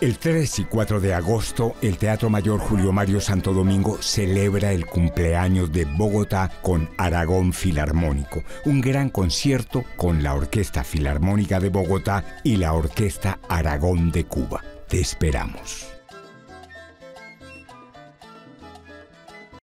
El 3 y 4 de agosto, el Teatro Mayor Julio Mario Santo Domingo celebra el cumpleaños de Bogotá con Aragón Filarmónico, un gran concierto con la Orquesta Filarmónica de Bogotá y la Orquesta Aragón de Cuba. Te esperamos.